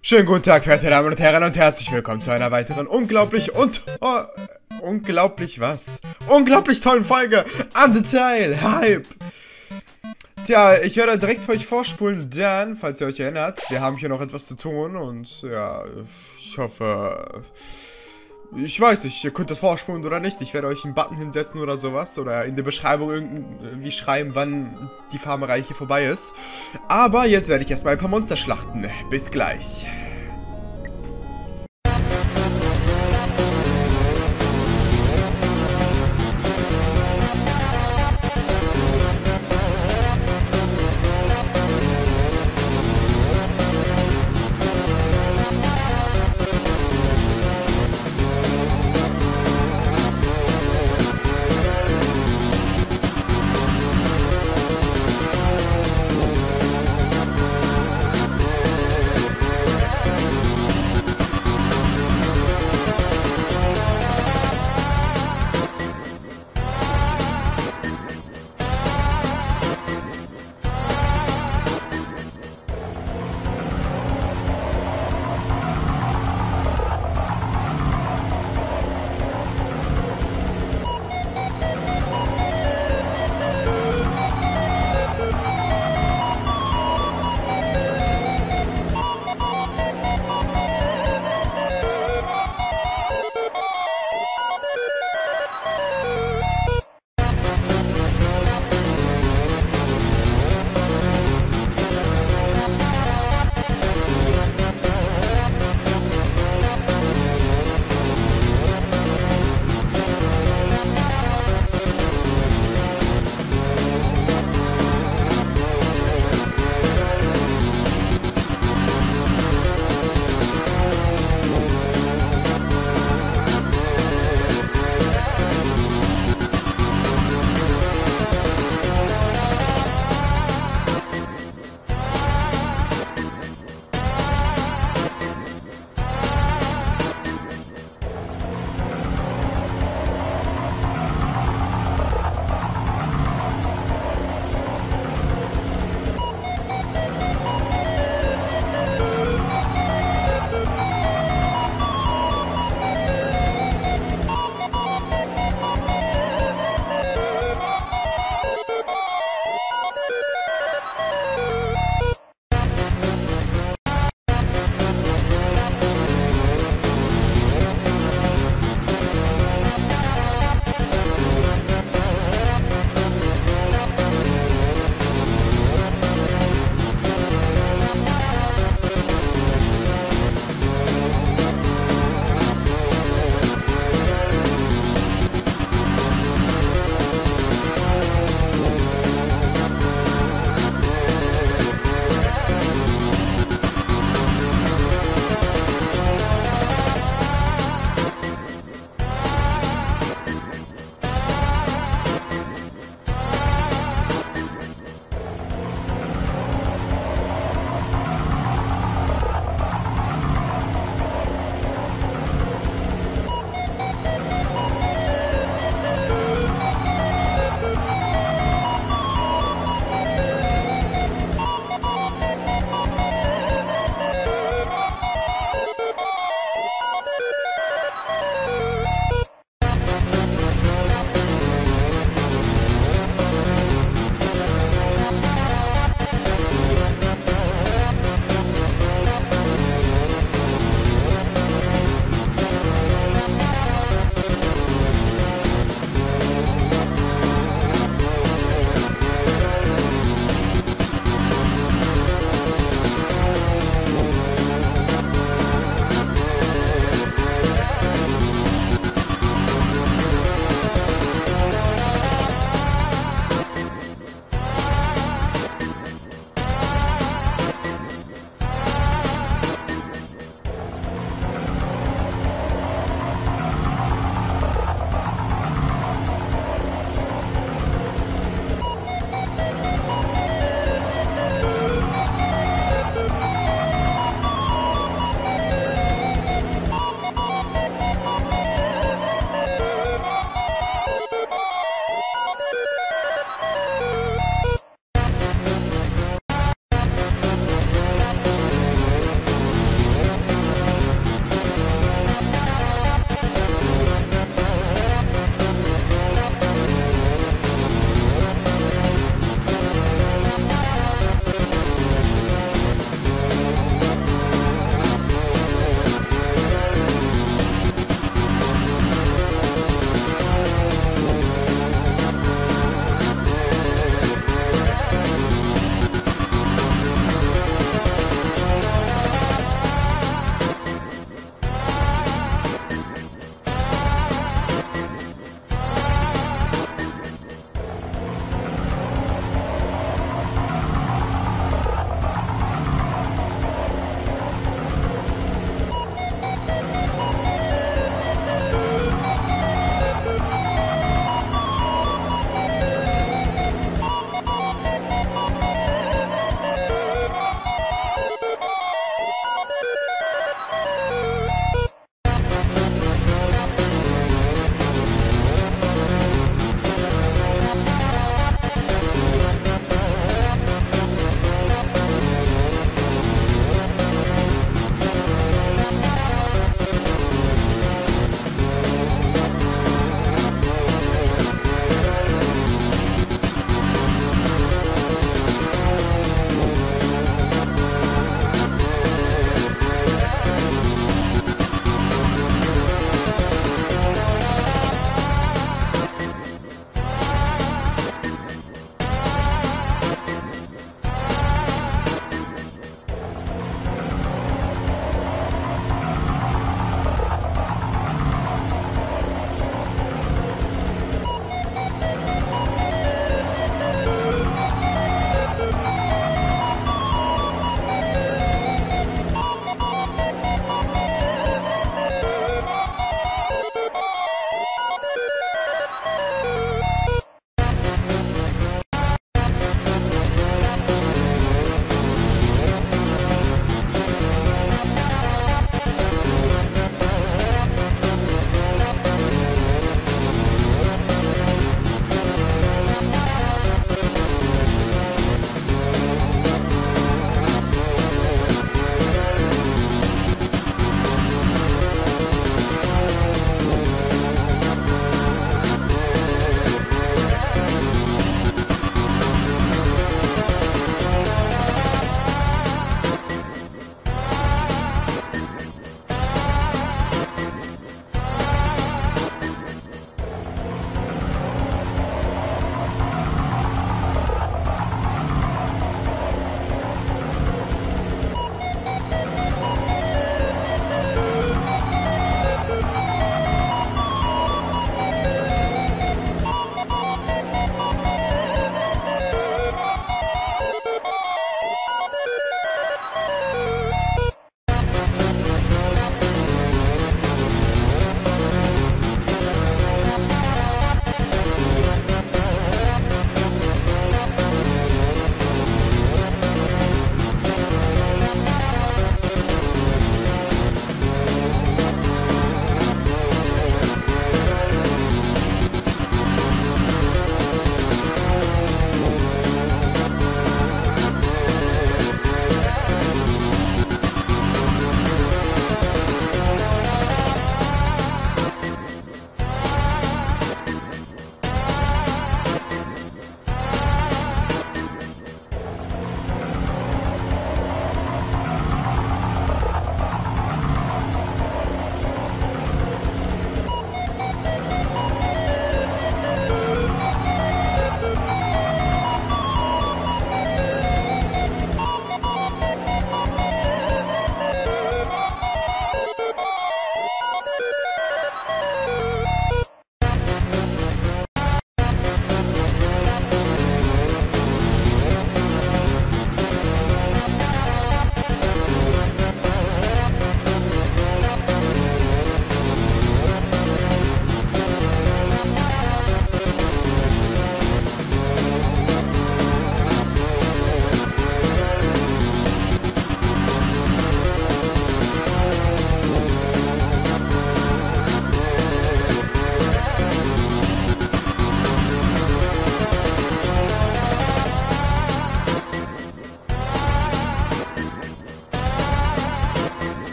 Schönen guten Tag, verehrte Damen und Herren, und herzlich willkommen zu einer weiteren unglaublich und... Oh, unglaublich was? Unglaublich tollen Folge Undertale Hype! Tja, ich werde direkt für euch vorspulen, denn, falls ihr euch erinnert, wir haben hier noch etwas zu tun und ja, ich hoffe... Ich weiß nicht, ihr könnt das vorspulen oder nicht. Ich werde euch einen Button hinsetzen oder sowas. Oder in der Beschreibung irgendwie schreiben, wann die Farmerei hier vorbei ist. Aber jetzt werde ich erstmal ein paar Monster schlachten. Bis gleich.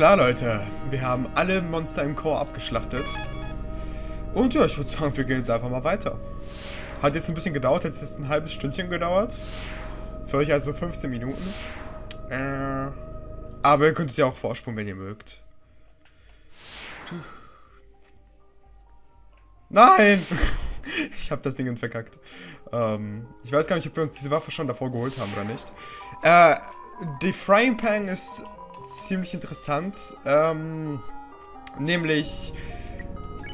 Klar, Leute. Wir haben alle Monster im Core abgeschlachtet. Und ja, ich würde sagen, wir gehen jetzt einfach mal weiter. Hat jetzt ein bisschen gedauert, hat jetzt ein halbes Stündchen gedauert. Für euch also 15 Minuten. Äh, aber ihr könnt es ja auch vorspulen, wenn ihr mögt. Nein! ich habe das Ding verkackt. Ähm, ich weiß gar nicht, ob wir uns diese Waffe schon davor geholt haben oder nicht. Äh, die Frying Pan ist ziemlich interessant. Ähm, nämlich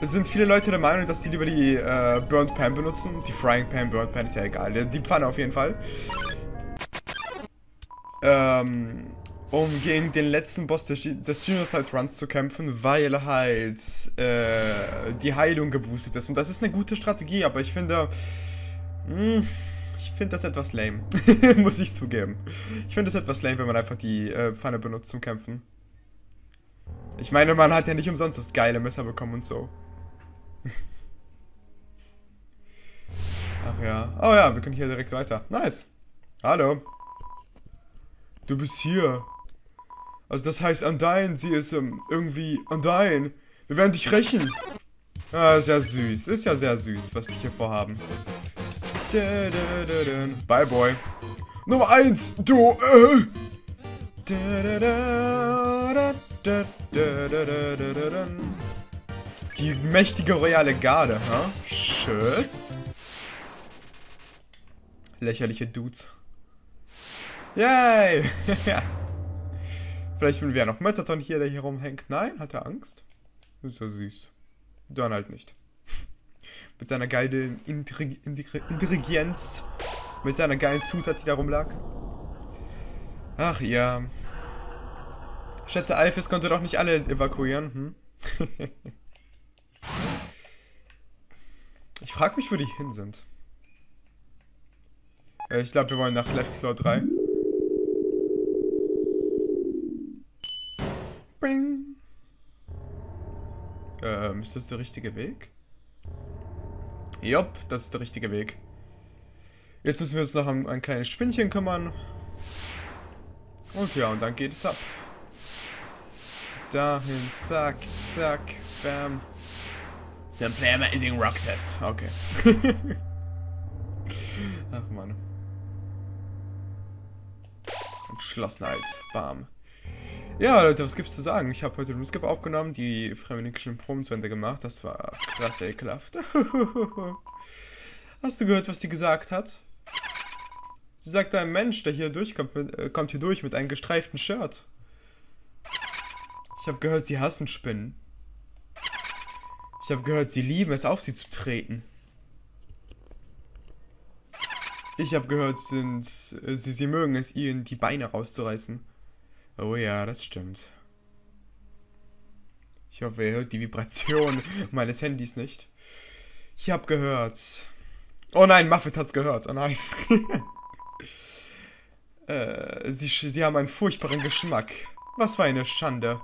sind viele Leute der Meinung, dass sie lieber die äh, Burnt Pan benutzen. Die Frying Pan, Burnt Pan ist ja egal. Die Pfanne auf jeden Fall. Ähm, um gegen den letzten Boss des, des Genocide Runs zu kämpfen, weil halt äh, die Heilung geboostet ist. Und das ist eine gute Strategie, aber ich finde... Mh, hm, finde das etwas lame. Muss ich zugeben. Ich finde es etwas lame, wenn man einfach die äh, Pfanne benutzt zum Kämpfen. Ich meine, man hat ja nicht umsonst das geile Messer bekommen und so. Ach ja. Oh ja, wir können hier direkt weiter. Nice. Hallo. Du bist hier. Also das heißt Undyne, sie ist ähm, irgendwie Undyne. Wir werden dich rächen. Ah, ist ja süß. Ist ja sehr süß, was die hier vorhaben. Bye, Boy. Nummer 1, du. Die mächtige royale Garde, ha? Tschüss. Lächerliche Dudes. Yay! Vielleicht finden wir ja noch Metaton hier, der hier rumhängt. Nein, hat er Angst? Ist ja süß. Dann halt nicht. Mit seiner geilen Intelligenz. Mit seiner geilen Zutat, die da rumlag. Ach ja. Schätze, Alphys konnte doch nicht alle evakuieren, hm? ich frage mich, wo die hin sind. Äh, ich glaube, wir wollen nach Left Claw 3. Bing. Ähm, ist das der richtige Weg? Jopp, das ist der richtige Weg. Jetzt müssen wir uns noch um ein kleines Spinnchen kümmern. Und ja, und dann geht es ab. Dahin, zack, zack, bam. Simply amazing Roxas. Okay. Ach man. Entschlossenheit. Bam. Ja, Leute, was gibt's zu sagen? Ich habe heute Runescape aufgenommen, die freiwilligen Proben zu Ende gemacht. Das war krass ekelhaft. Hast du gehört, was sie gesagt hat? Sie sagte, ein Mensch, der hier durchkommt, mit, äh, kommt hier durch mit einem gestreiften Shirt. Ich habe gehört, sie hassen Spinnen. Ich habe gehört, sie lieben es, auf sie zu treten. Ich habe gehört, sind, äh, sie, sie mögen es, ihnen die Beine rauszureißen. Oh ja, das stimmt. Ich hoffe, ihr hört die Vibration meines Handys nicht. Ich hab gehört. Oh nein, Muffet hat's gehört. Oh nein. äh, sie, sie haben einen furchtbaren Geschmack. Was für eine Schande.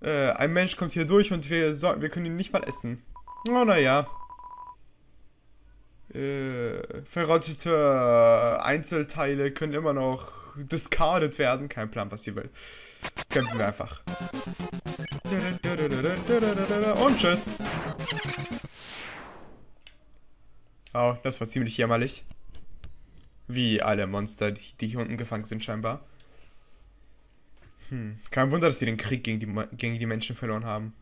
Äh, ein Mensch kommt hier durch und wir, so, wir können ihn nicht mal essen. Oh naja. Äh, verrottete Einzelteile können immer noch discarded werden. Kein Plan, was sie will. Kämpfen wir einfach. Und tschüss. Oh, das war ziemlich jämmerlich. Wie alle Monster, die hier unten gefangen sind, scheinbar. Hm. Kein Wunder, dass sie den Krieg gegen die, gegen die Menschen verloren haben.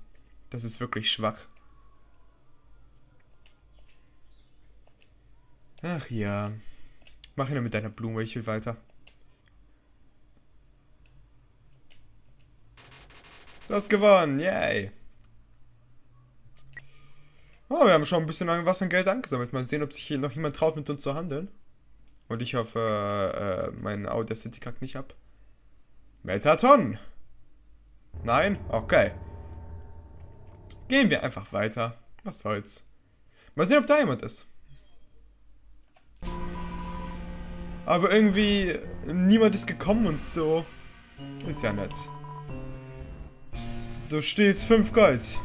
Das ist wirklich schwach. Ach ja. Mach ihn mit deiner Blume, ich will weiter. Du hast gewonnen, yay. Oh, wir haben schon ein bisschen was an Geld angesammelt. Mal sehen, ob sich hier noch jemand traut, mit uns zu handeln. Und ich hoffe, äh, meinen Audacity kackt nicht ab. Metaton! Nein? Okay. Gehen wir einfach weiter. Was soll's. Mal sehen, ob da jemand ist. Aber irgendwie niemand ist gekommen und so. Ist ja nett. Du stehst 5 Gold.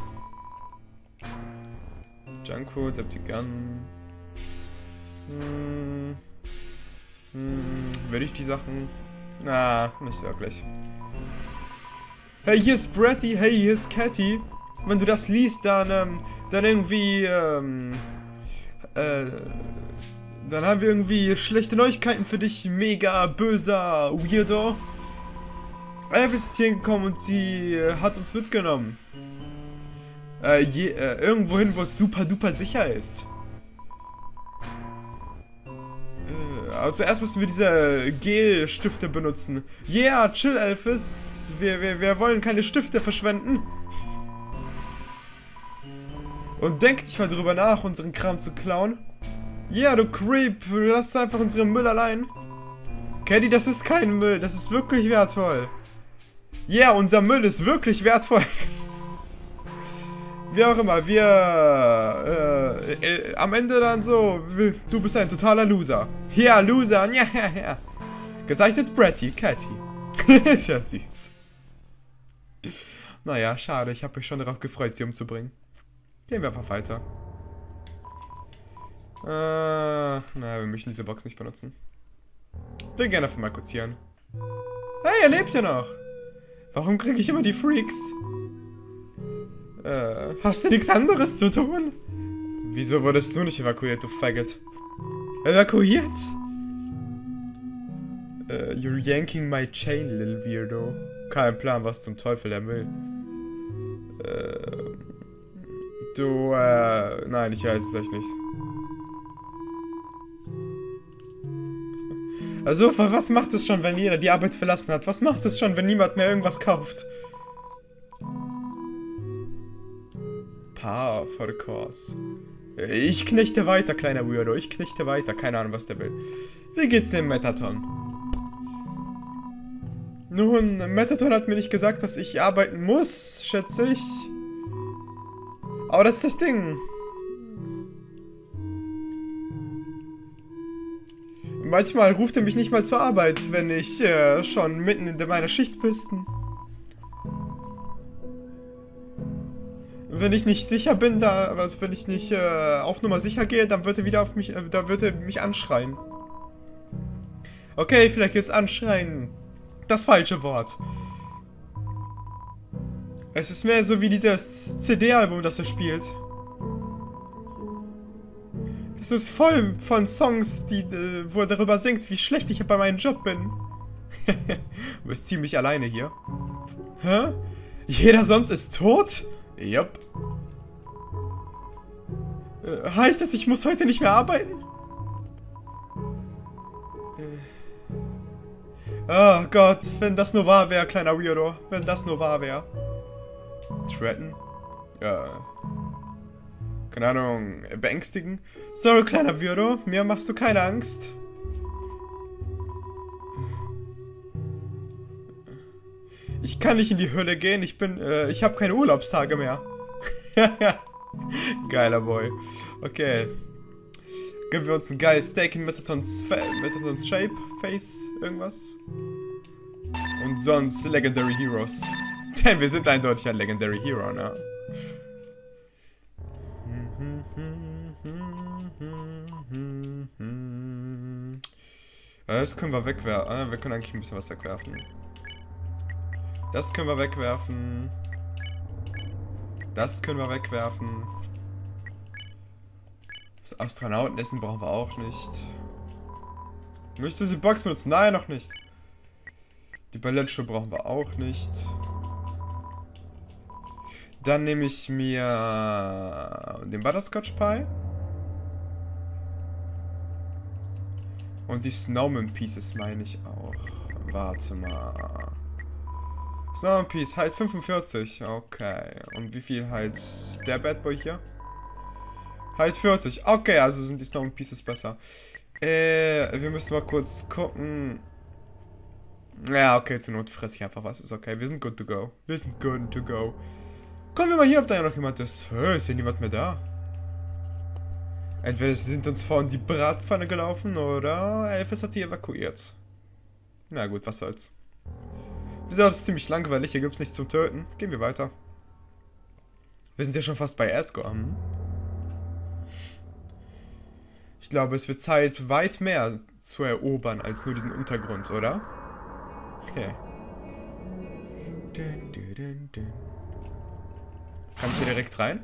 Ihr Gun. Hm. Hm. Will ich die Sachen? Na, nicht wirklich. Hey, hier ist Bratty. Hey, hier ist Catty. Wenn du das liest, dann, ähm, dann irgendwie, ähm, äh, dann haben wir irgendwie schlechte Neuigkeiten für dich, mega böser Weirdo. Elvis ist hier gekommen und sie äh, hat uns mitgenommen. Äh, je, äh, irgendwo hin, wo es super duper sicher ist. Äh, also erst müssen wir diese Gel-Stifte benutzen. Yeah, chill, Elvis. Wir, wir, wir wollen keine Stifte verschwenden. Und denk nicht mal drüber nach, unseren Kram zu klauen. Yeah, du Creep, lass einfach unseren Müll allein. Caddy, das ist kein Müll, das ist wirklich wertvoll. Yeah, unser Müll ist wirklich wertvoll. Wie auch immer, wir... Äh, äh, am Ende dann so, du bist ein totaler Loser. Ja, Loser, ja, ja, ja. Gezeichnet Bratty, Catty. ist ja süß. Naja, schade, ich habe mich schon darauf gefreut, sie umzubringen. Gehen wir einfach weiter. Äh, naja, wir möchten diese Box nicht benutzen. Wir gehen einfach mal kurz hier hin. Hey, er lebt ja noch. Warum kriege ich immer die Freaks? Äh, hast du nichts anderes zu tun? Wieso wurdest du nicht evakuiert, du Faggot? Evakuiert? Äh, you're yanking my chain, little weirdo. Kein Plan, was zum Teufel er will. Äh, du, äh, nein, ich weiß es echt nicht. Also, was macht es schon, wenn jeder die Arbeit verlassen hat? Was macht es schon, wenn niemand mehr irgendwas kauft? Paar for the cause. Ich knechte weiter, kleiner Weirdo. Ich knechte weiter. Keine Ahnung, was der will. Wie geht's dem Metaton? Nun, Metaton hat mir nicht gesagt, dass ich arbeiten muss, schätze ich. Aber das ist das Ding. Manchmal ruft er mich nicht mal zur Arbeit, wenn ich äh, schon mitten in meiner Schicht bin. Wenn ich nicht sicher bin, da, also wenn ich nicht äh, auf Nummer sicher gehe, dann wird er wieder auf mich, äh, da wird er mich anschreien. Okay, vielleicht ist anschreien das falsche Wort. Es ist mehr so wie dieses CD-Album, das er spielt. Das ist voll von Songs, die, äh, wo er darüber singt, wie schlecht ich bei meinem Job bin. du bist ziemlich alleine hier. Hä? Jeder sonst ist tot? Jupp. Äh, heißt das, ich muss heute nicht mehr arbeiten? Oh Gott, wenn das nur wahr wäre, kleiner Weirdo. Wenn das nur wahr wäre. Threaten? Ja keine Ahnung, beängstigen. Sorry, kleiner Weirdo, mir machst du keine Angst. Ich kann nicht in die Hölle gehen, ich bin, äh, ich habe keine Urlaubstage mehr. Geiler Boy. Okay. Geben wir uns ein geiles Steak in Metatons, Metatons Shape, Face, irgendwas. Und sonst Legendary Heroes. Denn wir sind eindeutig ein Legendary Hero, ne? Äh, das können wir wegwerfen. Äh, wir können eigentlich ein bisschen was wegwerfen. Das können wir wegwerfen. Das können wir wegwerfen. Das Astronautenessen brauchen wir auch nicht. Möchtest du die Box benutzen? Nein, noch nicht. Die Ballettschuhe brauchen wir auch nicht. Dann nehme ich mir den Butterscotch Pie. Und die Snowman Pieces meine ich auch. Warte mal. Snowman Piece, halt 45. Okay. Und wie viel halt der Bad Boy hier? Halt 40. Okay, also sind die Snowman Pieces besser. Äh, wir müssen mal kurz gucken. Ja, okay, zur Not fresse ich einfach was. Ist okay. Wir sind good to go. Wir sind good to go. Kommen wir mal hier, ob da noch jemand ist. Hä, ist ja niemand mehr da. Entweder sind uns vorhin die Bratpfanne gelaufen oder Elvis hat sie evakuiert. Na gut, was soll's. Dieser Ort ist ziemlich langweilig, hier gibt's nichts zum Töten. Gehen wir weiter. Wir sind ja schon fast bei Asgore. Hm? Ich glaube, es wird Zeit, weit mehr zu erobern als nur diesen Untergrund, oder? Okay. Kann ich hier direkt rein?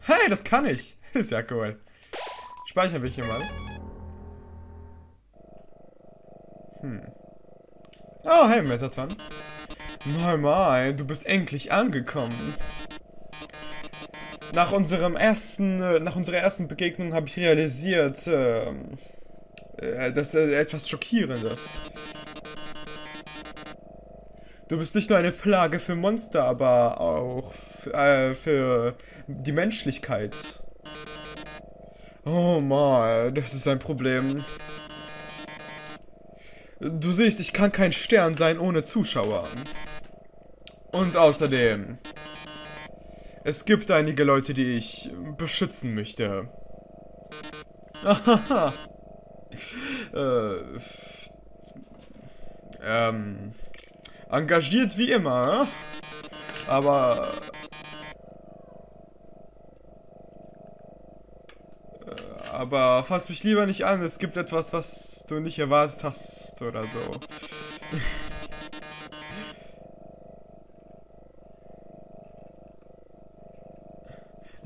Hey, das kann ich! Ist ja cool. Speichern wir hier mal. Hm. Oh, hey, Metaton. Moin, moin, du bist endlich angekommen. Nach unserem ersten, äh, nach unserer ersten Begegnung habe ich realisiert, ähm, äh, dass äh, etwas Schockierendes. Du bist nicht nur eine Plage für Monster, aber auch äh, für die Menschlichkeit. Oh man, das ist ein Problem. Du siehst, ich kann kein Stern sein ohne Zuschauer. Und außerdem... Es gibt einige Leute, die ich beschützen möchte. äh, ähm, engagiert wie immer, aber aber fass mich lieber nicht an. Es gibt etwas, was du nicht erwartet hast oder so.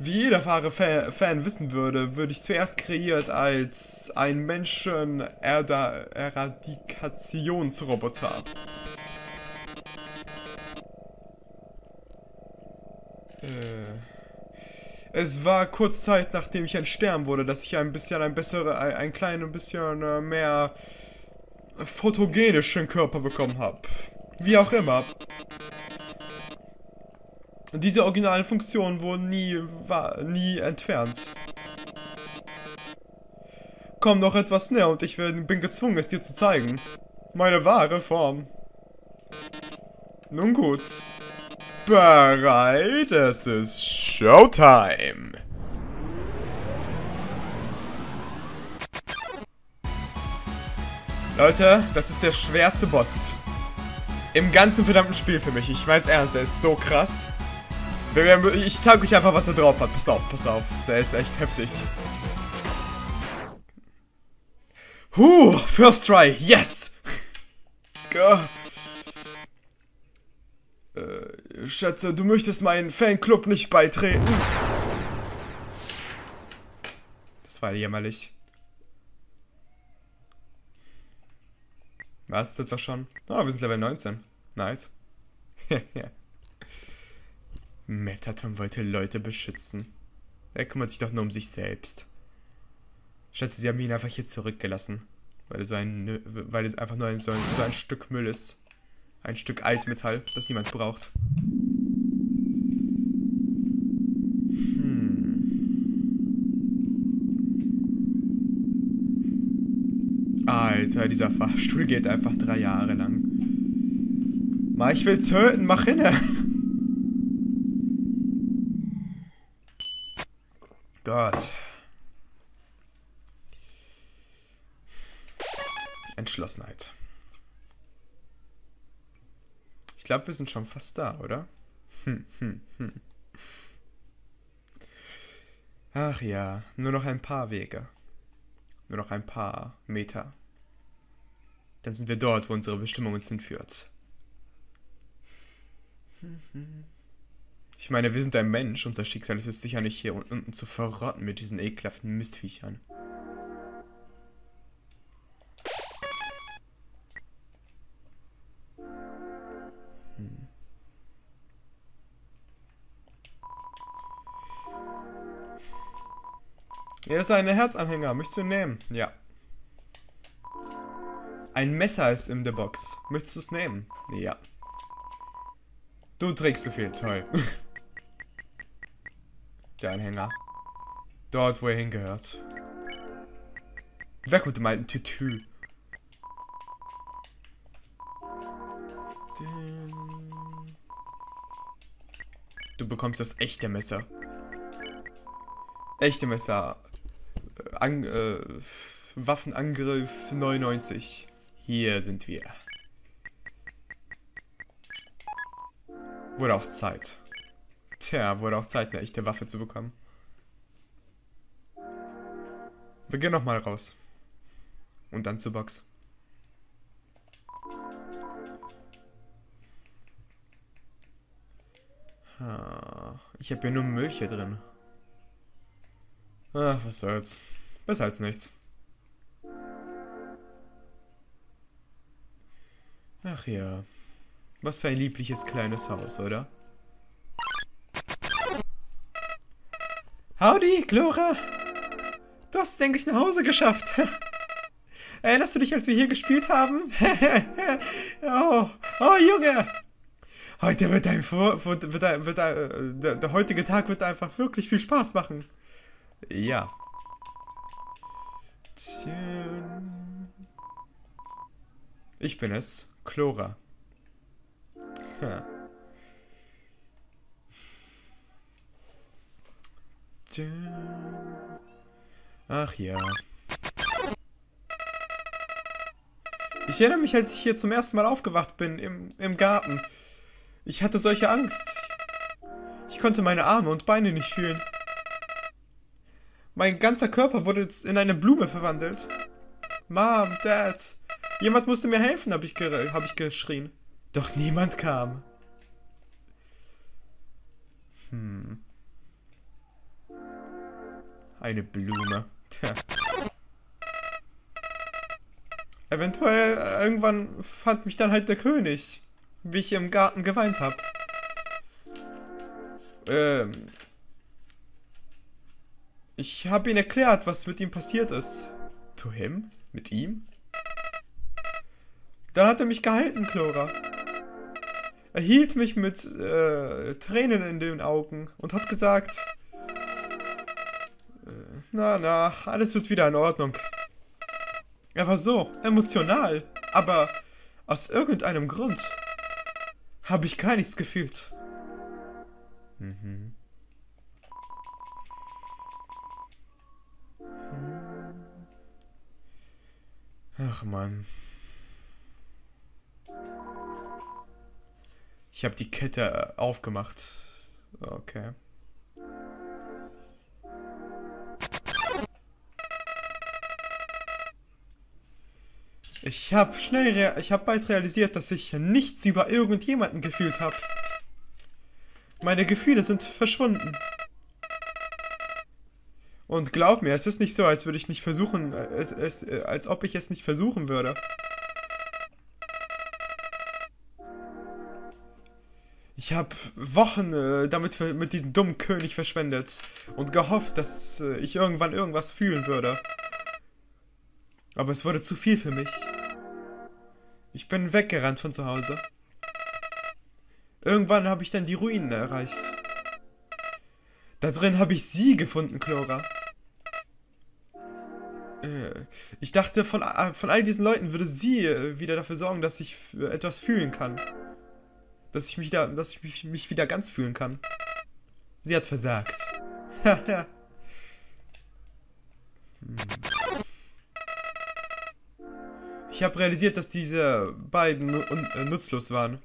Wie jeder wahre Fan wissen würde, würde ich zuerst kreiert als ein Menschen-Eradikationsroboter. Es war kurz Zeit, nachdem ich ein Stern wurde, dass ich ein bisschen ein bessere, ein, ein klein bisschen äh, mehr fotogenischen Körper bekommen habe. Wie auch immer. Diese originalen Funktionen wurden nie, war, nie entfernt. Komm noch etwas näher und ich bin gezwungen, es dir zu zeigen. Meine wahre Form. Nun gut. Bereit? Es ist Showtime! Leute, das ist der schwerste Boss. Im ganzen verdammten Spiel für mich. Ich mein's ernst, der ist so krass. Ich zeig euch einfach, was er drauf hat. Passt auf, passt auf. Der ist echt heftig. Huh, first try. Yes! Gah. Schätze, du möchtest meinen Fanclub nicht beitreten. Das war jämmerlich. Was, sind wir schon? Oh, wir sind Level 19. Nice. Metaton wollte Leute beschützen. Er kümmert sich doch nur um sich selbst. Schätze, sie haben ihn einfach hier zurückgelassen. Weil er so ein, weil es einfach nur ein, so, ein, so ein Stück Müll ist. Ein Stück Altmetall, das niemand braucht. Alter, dieser Fahrstuhl geht einfach drei Jahre lang. Mal, ich will töten, mach hinne. Gott. Entschlossenheit glaube, wir sind schon fast da, oder? Hm, hm, hm. Ach ja, nur noch ein paar Wege. Nur noch ein paar Meter. Dann sind wir dort, wo unsere Bestimmung uns hinführt. Ich meine, wir sind ein Mensch. Unser Schicksal ist es sicher nicht hier unten zu verrotten mit diesen ekelhaften Mistviechern. Hm. Hier ist ein Herzanhänger. Möchtest du nehmen? Ja. Ein Messer ist in der Box. Möchtest du es nehmen? Ja. Du trägst zu viel. Toll. Der Anhänger. Dort, wo er hingehört. Wer kommt mal ein Tütü? Du bekommst das echte Messer. Echte Messer. An, äh, Waffenangriff 99. Hier sind wir. Wurde auch Zeit. Tja, wurde auch Zeit, eine echte Waffe zu bekommen. Wir gehen nochmal raus. Und dann zur Box. Ich habe hier nur Milch hier drin. Ach, was soll's. Besser als nichts. Ach ja. Was für ein liebliches kleines Haus, oder? Howdy, Chlora! Du hast es endlich nach Hause geschafft. Erinnerst du dich, als wir hier gespielt haben? oh, oh, Junge! Heute wird ein, wird, wird, wird, wird äh, der, der heutige Tag wird einfach wirklich viel Spaß machen. Ja. Ich bin es, Chlora. Ha. Ach ja. Ich erinnere mich, als ich hier zum ersten Mal aufgewacht bin, im, im Garten. Ich hatte solche Angst. Ich konnte meine Arme und Beine nicht fühlen. Mein ganzer Körper wurde in eine Blume verwandelt. Mom, Dad, jemand musste mir helfen, habe ich, hab ich geschrien. Doch niemand kam. Hm. Eine Blume. Tja. Eventuell, äh, irgendwann fand mich dann halt der König. Wie ich im Garten geweint habe. Ähm. Ich habe ihm erklärt, was mit ihm passiert ist. To him? Mit ihm? Dann hat er mich gehalten, Chlora. Er hielt mich mit äh, Tränen in den Augen und hat gesagt, äh, na, na, alles wird wieder in Ordnung. Er war so emotional, aber aus irgendeinem Grund habe ich gar nichts gefühlt. Mhm. Ach man. Ich habe die Kette aufgemacht. Okay. Ich habe schnell, ich habe bald realisiert, dass ich nichts über irgendjemanden gefühlt habe. Meine Gefühle sind verschwunden. Und glaub mir, es ist nicht so, als würde ich nicht versuchen, es, es, als ob ich es nicht versuchen würde. Ich habe Wochen äh, damit mit diesem dummen König verschwendet und gehofft, dass äh, ich irgendwann irgendwas fühlen würde. Aber es wurde zu viel für mich. Ich bin weggerannt von zu Hause. Irgendwann habe ich dann die Ruinen erreicht. Da drin habe ich sie gefunden, Chlora. Äh, ich dachte, von, äh, von all diesen Leuten würde sie äh, wieder dafür sorgen, dass ich etwas fühlen kann. Dass ich mich wieder, dass ich mich, mich wieder ganz fühlen kann. Sie hat versagt. Haha. hm. Ich habe realisiert, dass diese beiden äh, nutzlos waren.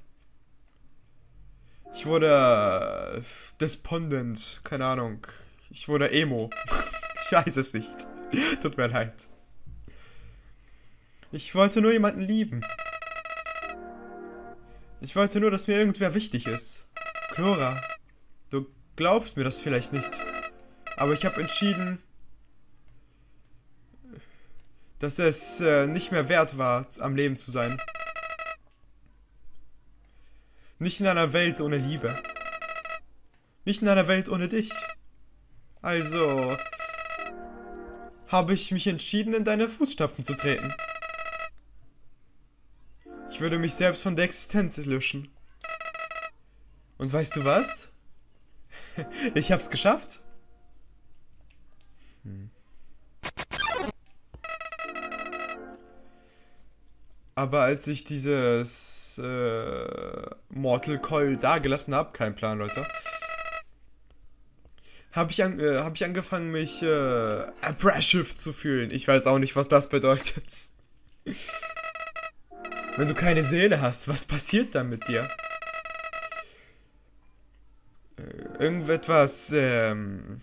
Ich wurde äh, despondent, keine Ahnung. Ich wurde emo. ich weiß es nicht. Tut mir leid. Ich wollte nur jemanden lieben. Ich wollte nur, dass mir irgendwer wichtig ist. Chlora, du glaubst mir das vielleicht nicht. Aber ich habe entschieden, dass es äh, nicht mehr wert war, am Leben zu sein. Nicht in einer Welt ohne Liebe. Nicht in einer Welt ohne dich. Also habe ich mich entschieden, in deine Fußstapfen zu treten. Ich würde mich selbst von der Existenz löschen. Und weißt du was? Ich hab's geschafft. Hm. Aber als ich dieses äh, Mortal Coil dagelassen habe, kein Plan, Leute, habe ich, an, äh, hab ich angefangen, mich äh, aggressive zu fühlen. Ich weiß auch nicht, was das bedeutet. Wenn du keine Seele hast, was passiert dann mit dir? Äh, irgendetwas ähm,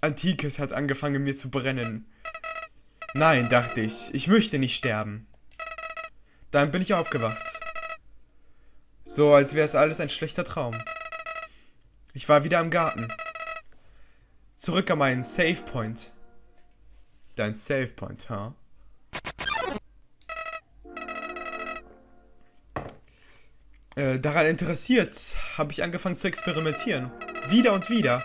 Antikes hat angefangen, mir zu brennen. Nein, dachte ich, ich möchte nicht sterben. Dann bin ich aufgewacht. So, als wäre es alles ein schlechter Traum. Ich war wieder im Garten. Zurück an meinen Save Point. Dein Save Point? Huh? Äh, daran interessiert, habe ich angefangen zu experimentieren. Wieder und wieder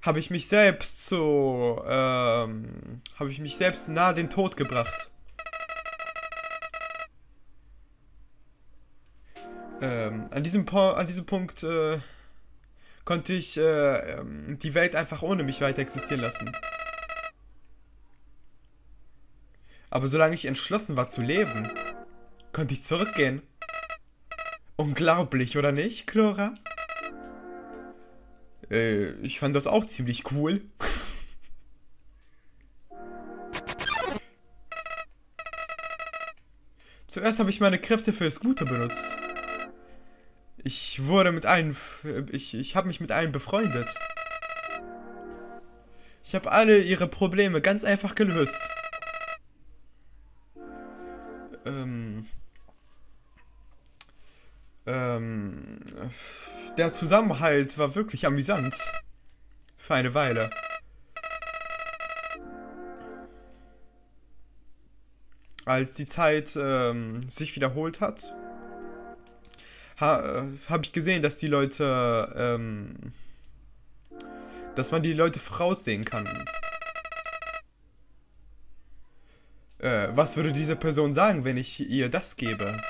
habe ich mich selbst zu, ähm, habe ich mich selbst nahe den Tod gebracht. Ähm, an diesem, an diesem Punkt äh, konnte ich äh, ähm, die Welt einfach ohne mich weiter existieren lassen. Aber solange ich entschlossen war zu leben, konnte ich zurückgehen. Unglaublich, oder nicht, Chlora? Äh, ich fand das auch ziemlich cool. Zuerst habe ich meine Kräfte fürs Gute benutzt. Ich wurde mit allen. Ich, ich habe mich mit allen befreundet. Ich habe alle ihre Probleme ganz einfach gelöst. Der Zusammenhalt war wirklich amüsant. Für eine Weile. Als die Zeit ähm, sich wiederholt hat, ha, habe ich gesehen, dass die Leute, ähm, dass man die Leute voraussehen kann. Äh, was würde diese Person sagen, wenn ich ihr das gebe?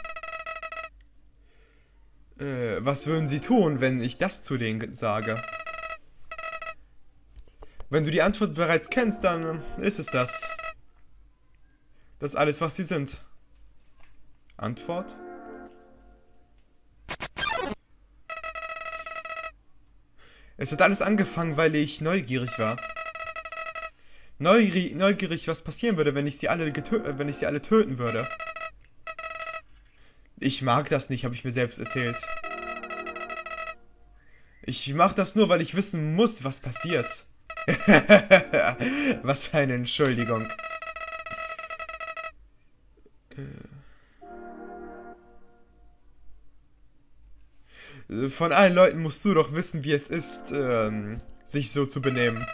Äh, was würden sie tun, wenn ich das zu denen sage? Wenn du die Antwort bereits kennst, dann ist es das. Das ist alles, was sie sind. Antwort? Es hat alles angefangen, weil ich neugierig war. Neugierig, neugierig was passieren würde, wenn ich sie alle wenn ich sie alle töten würde. Ich mag das nicht, habe ich mir selbst erzählt. Ich mach das nur, weil ich wissen muss, was passiert. was für eine Entschuldigung. Von allen Leuten musst du doch wissen, wie es ist, ähm, sich so zu benehmen.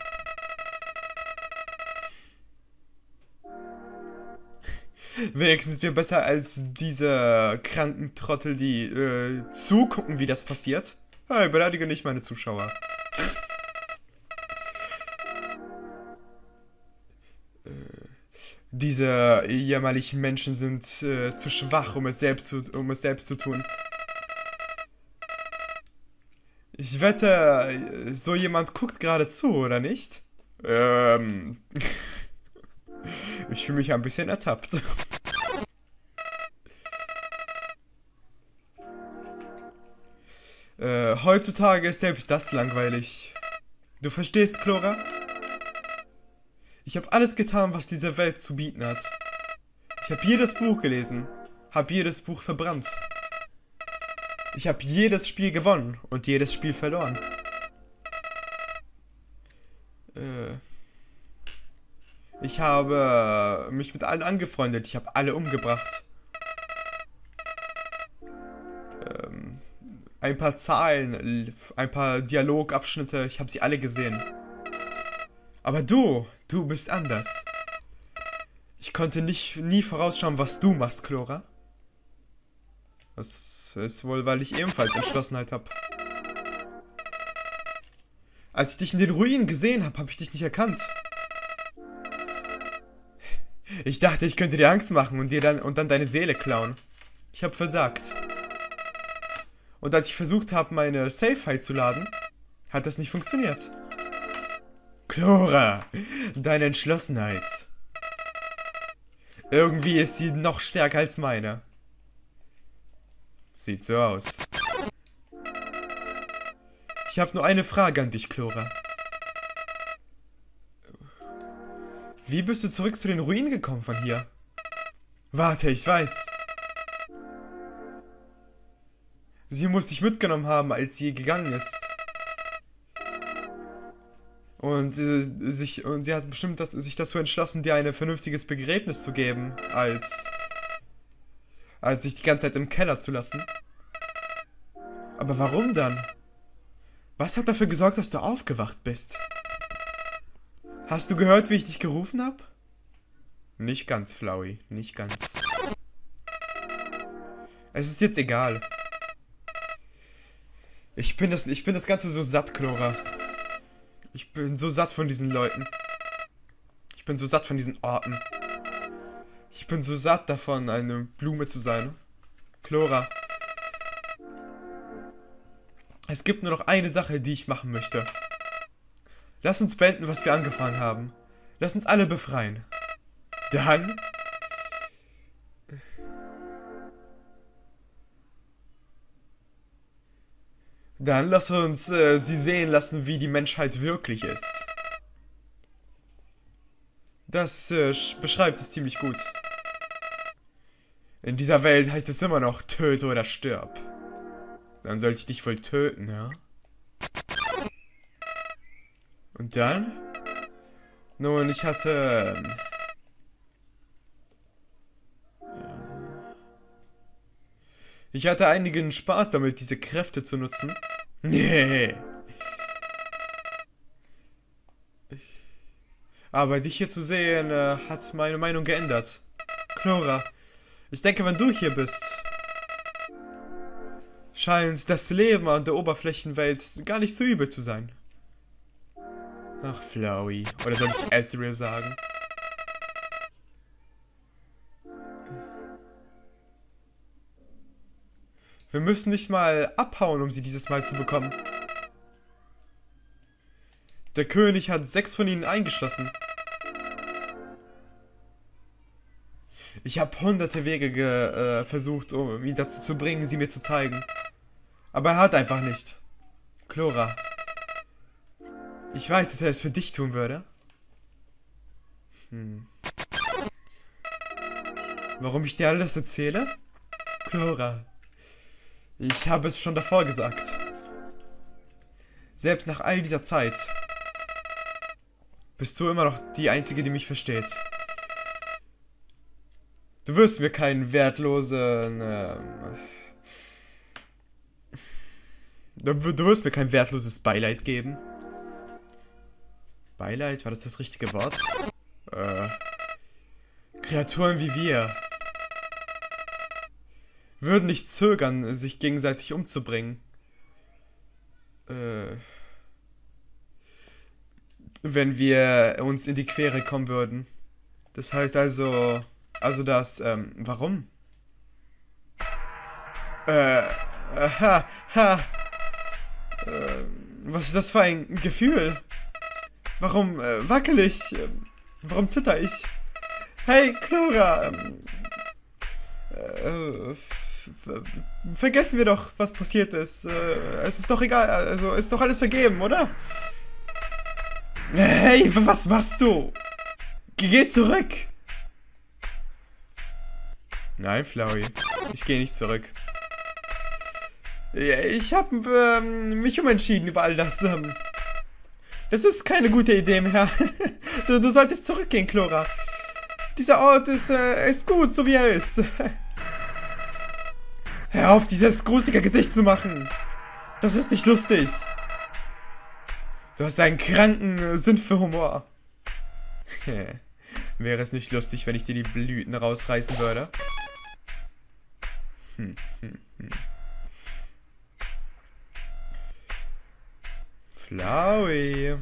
Wenigstens sind wir besser als diese kranken Trottel, die äh, zugucken, wie das passiert. Hey, beleidige nicht meine Zuschauer. Äh, diese jämmerlichen Menschen sind äh, zu schwach, um es selbst zu, um es selbst zu tun. Ich wette, so jemand guckt gerade zu, oder nicht? Ähm. ich fühle mich ein bisschen ertappt. Äh, heutzutage ist selbst das langweilig. Du verstehst, Chlora? Ich habe alles getan, was diese Welt zu bieten hat. Ich habe jedes Buch gelesen, habe jedes Buch verbrannt. Ich habe jedes Spiel gewonnen und jedes Spiel verloren. Äh Ich habe mich mit allen angefreundet. Ich habe alle umgebracht. Ein paar Zahlen, ein paar Dialogabschnitte. Ich habe sie alle gesehen. Aber du, du bist anders. Ich konnte nicht, nie vorausschauen, was du machst, Chlora. Das ist wohl, weil ich ebenfalls Entschlossenheit habe. Als ich dich in den Ruinen gesehen habe, habe ich dich nicht erkannt. Ich dachte, ich könnte dir Angst machen und dir dann und dann deine Seele klauen. Ich habe versagt. Und als ich versucht habe, meine Safe zu laden, hat das nicht funktioniert. Chlora, deine Entschlossenheit. Irgendwie ist sie noch stärker als meine. Sieht so aus. Ich habe nur eine Frage an dich, Chlora. Wie bist du zurück zu den Ruinen gekommen von hier? Warte, ich weiß. Sie muss dich mitgenommen haben, als sie gegangen ist. Und, äh, sich, und sie hat bestimmt das, sich dazu entschlossen, dir ein vernünftiges Begräbnis zu geben, als, als sich die ganze Zeit im Keller zu lassen. Aber warum dann? Was hat dafür gesorgt, dass du aufgewacht bist? Hast du gehört, wie ich dich gerufen habe? Nicht ganz, Flowey. Nicht ganz. Es ist jetzt egal. Ich bin das, ich bin das Ganze so satt, Chlora. Ich bin so satt von diesen Leuten. Ich bin so satt von diesen Orten. Ich bin so satt davon, eine Blume zu sein. Chlora, es gibt nur noch eine Sache, die ich machen möchte. Lass uns beenden, was wir angefangen haben. Lass uns alle befreien. Dann... Dann lass uns äh, sie sehen lassen, wie die Menschheit wirklich ist. Das äh, beschreibt es ziemlich gut. In dieser Welt heißt es immer noch, töte oder stirb. Dann sollte ich dich wohl töten, ja? Und dann? Nun, ich hatte... Ähm, ich hatte einigen Spaß damit, diese Kräfte zu nutzen. Nee. Aber dich hier zu sehen, äh, hat meine Meinung geändert. Chlora, ich denke, wenn du hier bist, scheint das Leben an der Oberflächenwelt gar nicht so übel zu sein. Ach, Flowey. Oder soll ich Ezreal sagen? Wir müssen nicht mal abhauen, um sie dieses Mal zu bekommen. Der König hat sechs von ihnen eingeschlossen. Ich habe hunderte Wege äh, versucht, um ihn dazu zu bringen, sie mir zu zeigen. Aber er hat einfach nicht. Chlora. Ich weiß, dass er es für dich tun würde. Hm. Warum ich dir alles erzähle? Chlora. Ich habe es schon davor gesagt. Selbst nach all dieser Zeit bist du immer noch die Einzige, die mich versteht. Du wirst mir keinen wertlosen... Äh, Du wirst mir kein wertloses Beileid geben. Beileid, war das das richtige Wort? Äh, Kreaturen wie wir würden nicht zögern, sich gegenseitig umzubringen. Äh, wenn wir uns in die Quere kommen würden. Das heißt also, also das, ähm, warum? Äh, ha, ha, äh, was ist das für ein Gefühl? Warum äh, wackel ich? Ähm, warum zitter ich? Hey, Chlora! Ähm, äh, vergessen wir doch, was passiert ist. Äh, es ist doch egal, also ist doch alles vergeben, oder? Hey, was machst du? Geh zurück! Nein, Flowey. Ich gehe nicht zurück. Ich habe ähm, mich umentschieden über all das. Ähm, Das ist keine gute Idee mehr. du, du solltest zurückgehen, Chlora. Dieser Ort ist, äh, ist gut, so wie er ist. Hör auf, dieses gruselige Gesicht zu machen. Das ist nicht lustig. Du hast einen kranken äh, Sinn für Humor. Wäre es nicht lustig, wenn ich dir die Blüten rausreißen würde? Hm, hm, hm. Flowey.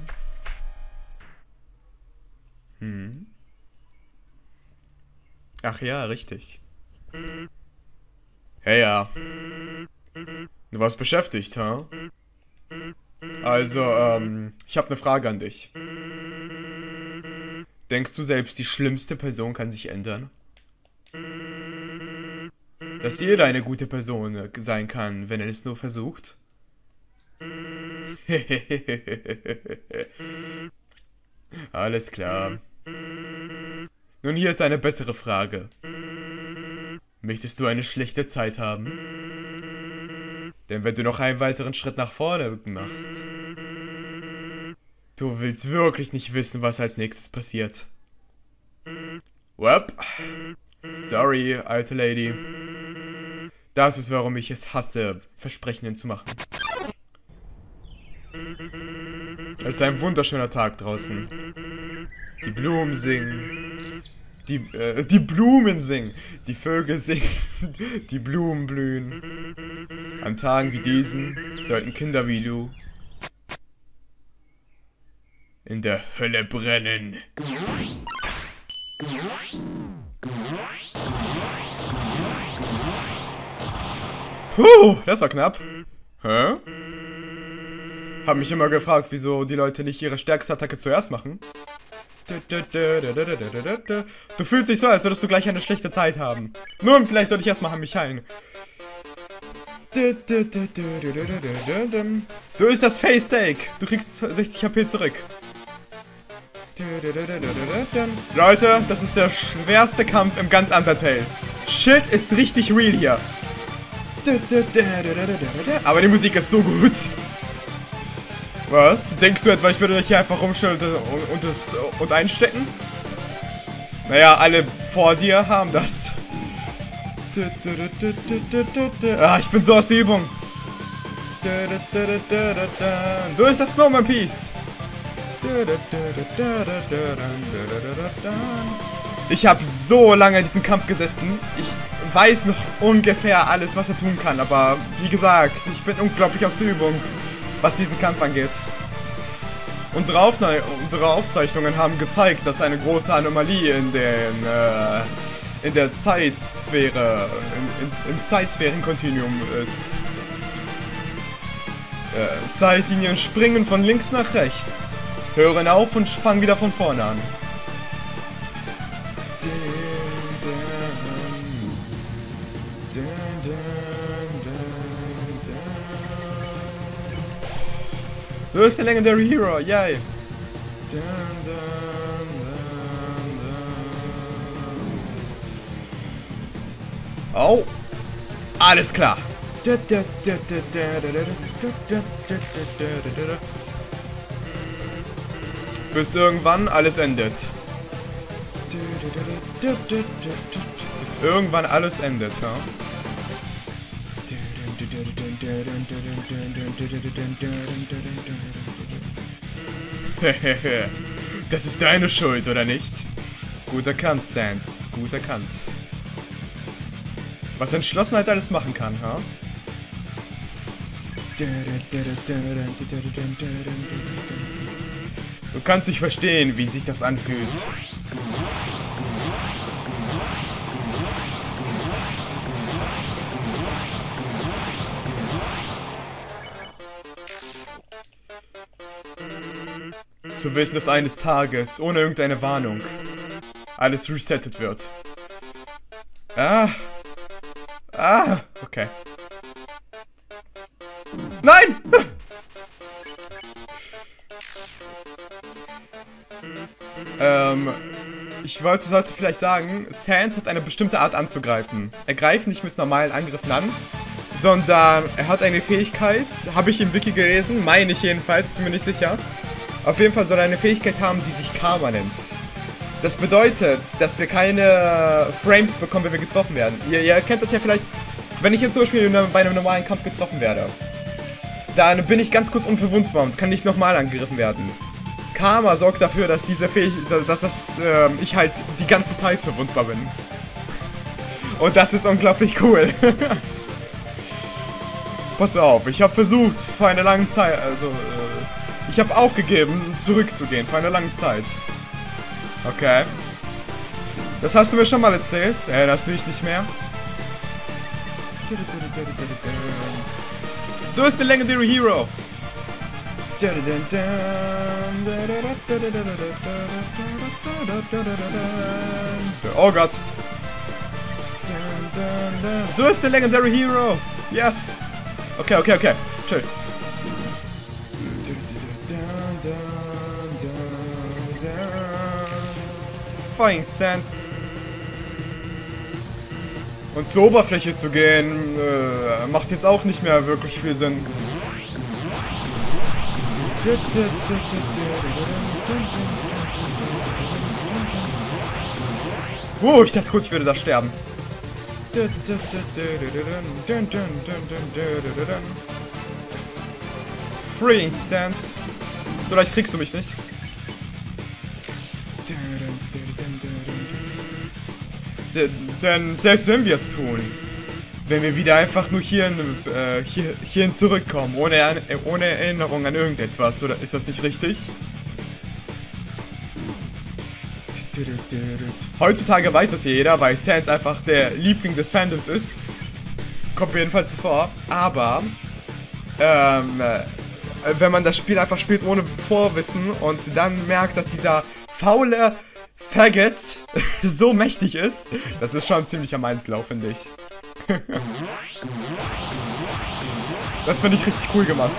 Hm. Ach ja, richtig. Ja, ja. Du warst beschäftigt, ha? Also, ähm, ich habe eine Frage an dich. Denkst du selbst, die schlimmste Person kann sich ändern? Dass jeder eine gute Person sein kann, wenn er es nur versucht? Alles klar. Nun hier ist eine bessere Frage. Möchtest du eine schlechte Zeit haben? Denn wenn du noch einen weiteren Schritt nach vorne machst, du willst wirklich nicht wissen, was als nächstes passiert. Wep. Sorry, alte Lady. Das ist, warum ich es hasse, Versprechen zu machen. Es ist ein wunderschöner Tag draußen. Die Blumen singen. Die, äh, die Blumen singen. Die Vögel singen. Die Blumen blühen. An Tagen wie diesen sollten Kinder wie du in der Hölle brennen. Puh, das war knapp. Hä? Hab mich immer gefragt, wieso die Leute nicht ihre stärkste Attacke zuerst machen. Du fühlst dich so, als würdest du gleich eine schlechte Zeit haben. Nun, vielleicht sollte ich erstmal mich heilen. Du ist das Face Take. Du kriegst 60 HP zurück. Leute, das ist der schwerste Kampf im ganz Undertale. Shit ist richtig real hier. Aber die Musik ist so gut. Was? Denkst du etwa, ich würde dich hier einfach rumstellen und, und, das, und einstecken? Naja, alle vor dir haben das. Ah, ich bin so aus der Übung. Du bist das Snowman Piece. Ich habe so lange in diesem Kampf gesessen. Ich weiß noch ungefähr alles, was er tun kann. Aber wie gesagt, ich bin unglaublich aus der Übung was diesen Kampf angeht. Unsere, Aufne unsere Aufzeichnungen haben gezeigt, dass eine große Anomalie in, den, äh, in der Zeitsphäre, in, in, im Zeitsphärenkontinuum ist. Äh, Zeitlinien springen von links nach rechts, hören auf und fangen wieder von vorne an. Du bist der Legendary Hero, yay! Dun, dun, dun, oh! Alles klar! Bis irgendwann alles endet. Bis irgendwann alles endet, ja? das ist deine Schuld, oder nicht? Gut erkannt, Sans. Gut erkannt. Was Entschlossenheit alles machen kann, ha? Du kannst nicht verstehen, wie sich das anfühlt. Zu wissen, dass eines Tages, ohne irgendeine Warnung, alles resettet wird. Ah. Ah. Okay. Nein! ähm, ich wollte, sollte vielleicht sagen, Sans hat eine bestimmte Art anzugreifen. Er greift nicht mit normalen Angriffen an, sondern er hat eine Fähigkeit, habe ich im Wiki gelesen, meine ich jedenfalls, bin mir nicht sicher, Auf jeden Fall soll eine Fähigkeit haben, die sich Karma nennt. Das bedeutet, dass wir keine Frames bekommen, wenn wir getroffen werden. Ihr, ihr kennt das ja vielleicht, wenn ich jetzt zum Beispiel bei einem normalen Kampf getroffen werde. Dann bin ich ganz kurz unverwundbar und kann nicht nochmal angegriffen werden. Karma sorgt dafür, dass diese Fähigkeit, dass das, äh, ich halt die ganze Zeit verwundbar bin. Und das ist unglaublich cool. Pass auf, ich habe versucht, vor einer langen Zeit, also, äh, ich habe aufgegeben, zurückzugehen, vor einer langen Zeit. Okay. Das hast du mir schon mal erzählt. Erinnerst du dich nicht mehr? Du bist der Legendary Hero. Oh Gott. Du bist der Legendary Hero. Yes. Okay, okay, okay. Chill. Flying Sense. Und zur Oberfläche zu gehen, äh, macht jetzt auch nicht mehr wirklich viel Sinn. Oh, ich dachte kurz, ich würde da sterben. Freeing Sense. So leicht kriegst du mich nicht. Denn selbst wenn wir es tun, wenn wir wieder einfach nur hierhin, äh, hier, hierhin zurückkommen, ohne, ohne Erinnerung an irgendetwas, oder ist das nicht richtig? Heutzutage weiß das jeder, weil Sans einfach der Liebling des Fandoms ist. Kommt mir jedenfalls so vor. Aber, ähm, äh, wenn man das Spiel einfach spielt ohne Vorwissen und dann merkt, dass dieser faule Faggot so mächtig ist, das ist schon ein ziemlicher Mindblow, finde ich. das finde ich richtig cool gemacht.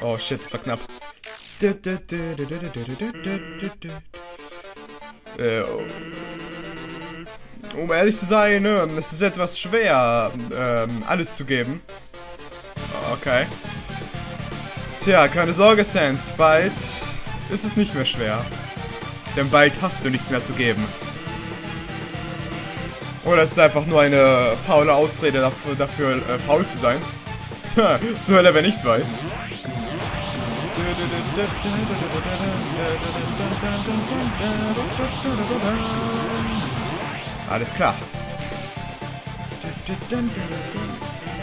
Oh shit, das war knapp. Äh, um ehrlich zu sein, ne, es ist etwas schwer, ähm, alles zu geben. Okay. Tja, keine Sorge, Sans. Bald ist es nicht mehr schwer. Denn bald hast du nichts mehr zu geben. Oder es ist einfach nur eine faule Ausrede dafür, dafür äh, faul zu sein. Zur Hölle, wenn ich's weiß. Alles klar.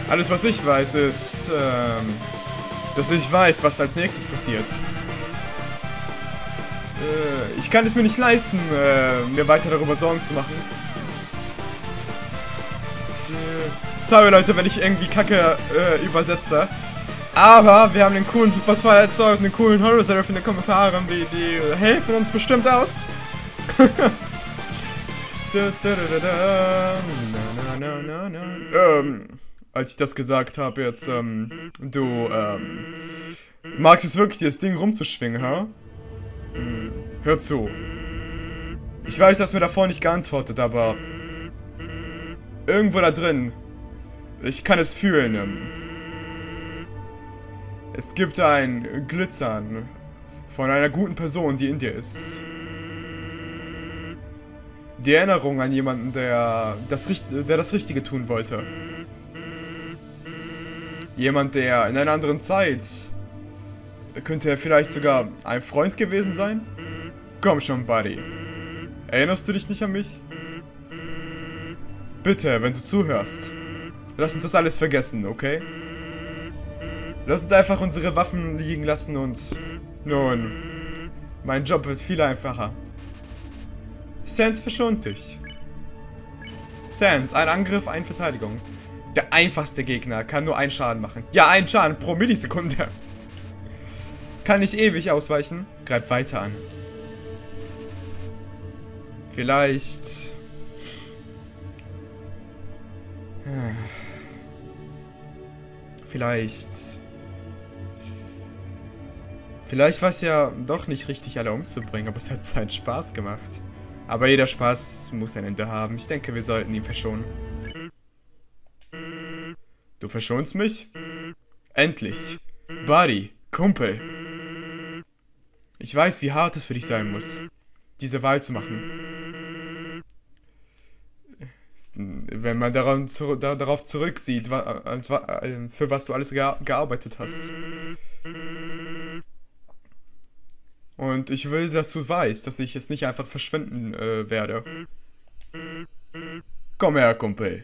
Alles, was ich weiß, ist, ähm, dass ich weiß, was als nächstes passiert. Äh, ich kann es mir nicht leisten, äh, mir weiter darüber Sorgen zu machen. Sorry Leute, wenn ich irgendwie Kacke äh, übersetze. Aber wir haben den coolen Super Twilight Sword und den coolen Horror Seraph in den Kommentaren. Die, die helfen uns bestimmt aus. ähm, als ich das gesagt habe jetzt, ähm, du, ähm, magst es wirklich, das Ding rumzuschwingen, ha? Hm, hör zu. Ich weiß, du hast mir davor nicht geantwortet, aber irgendwo da drin, ich kann es fühlen, ähm, es gibt ein Glitzern von einer guten Person, die in dir ist. Die Erinnerung an jemanden, der das, der das Richtige tun wollte. Jemand, der in einer anderen Zeit... Könnte er vielleicht sogar ein Freund gewesen sein? Komm schon, Buddy. Erinnerst du dich nicht an mich? Bitte, wenn du zuhörst. Lass uns das alles vergessen, okay? Lass uns einfach unsere Waffen liegen lassen und... Nun, mein Job wird viel einfacher. Sans verschont dich. Sans, ein Angriff, eine Verteidigung. Der einfachste Gegner kann nur einen Schaden machen. Ja, einen Schaden pro Millisekunde. Kann nicht ewig ausweichen. Greif weiter an. Vielleicht... Vielleicht Vielleicht war es ja doch nicht richtig, alle umzubringen, aber es hat einen Spaß gemacht. Aber jeder Spaß muss ein Ende haben. Ich denke, wir sollten ihn verschonen. Du verschonst mich? Endlich. Buddy, Kumpel. Ich weiß, wie hart es für dich sein muss, diese Wahl zu machen. Wenn man daran, zu, da, darauf zurücksieht, wa, äh, für was du alles ge gearbeitet hast. Und ich will, dass du weißt, dass ich es nicht einfach verschwinden äh, werde. Komm her, Kumpel.